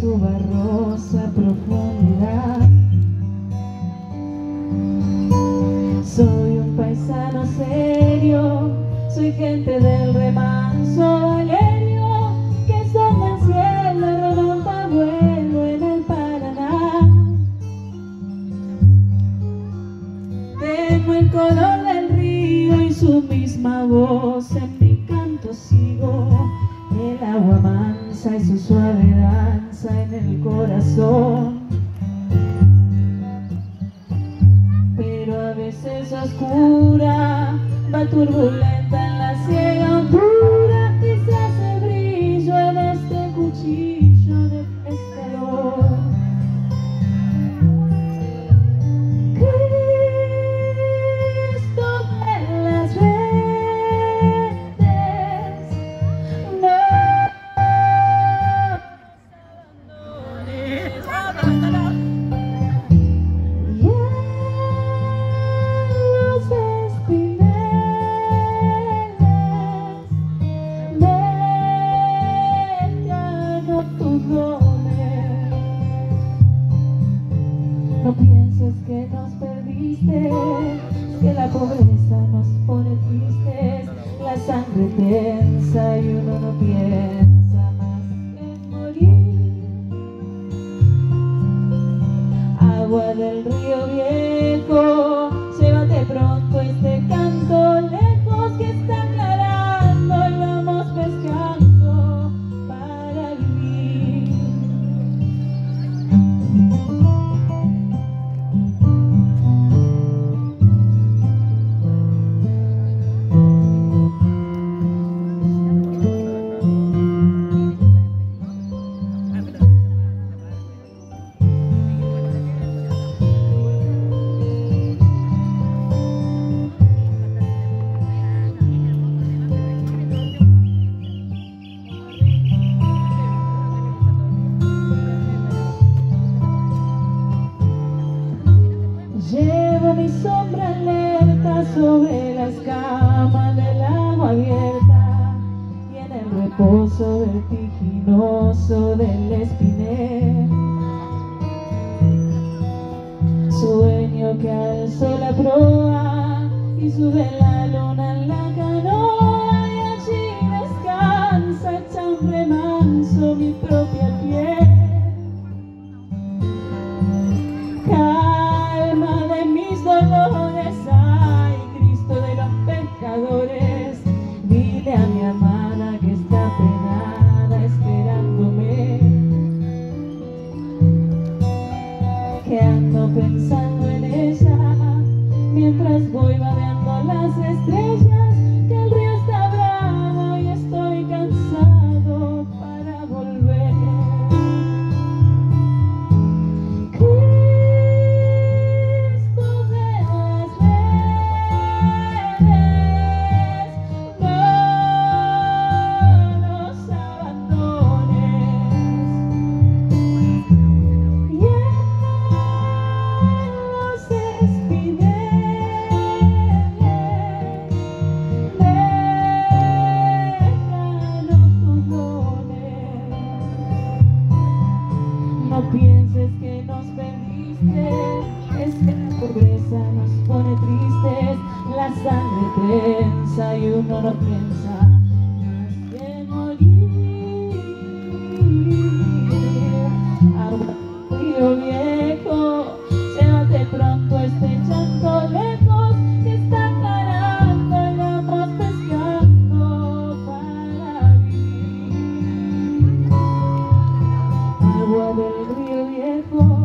su barrosa profundidad. Soy un paisano serio, soy gente del remanso valerio, que toma el cielo, redonda vuelo en el Paraná. Tengo el color del río y su misma voz, en mi canto sigo el agua mansa y su suave danza en el corazón. veces oscura, va turbulenta pienses que nos perdiste, que la pobreza nos pone tristes, la sangre tensa y uno no piensa sobre la escama del agua abierta y en el reposo vertiginoso del espinet. Sueño que alzo la proa y sube la luna en la canoa las estrellas, pienses que nos perdiste, es que la pobreza nos pone tristes, la sangre tensa y uno no piensa floor